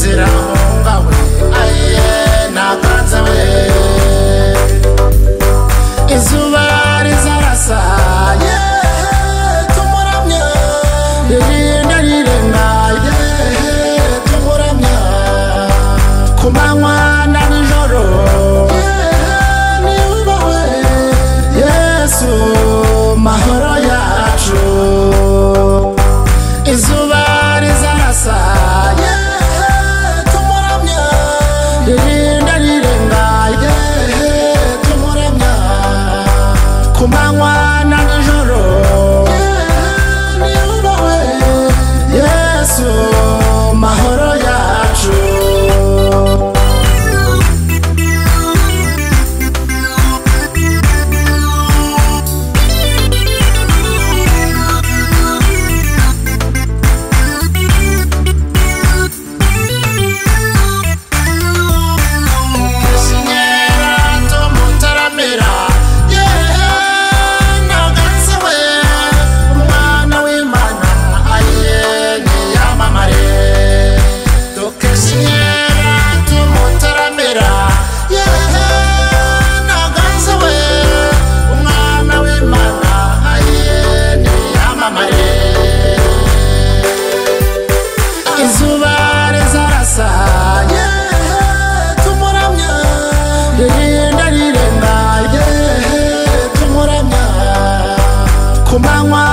ziramungawe aye na nakanze we. Izuba rizarasaye tumuramye ririnde rirengaye tumuramya ku manywa na nijoro mangwa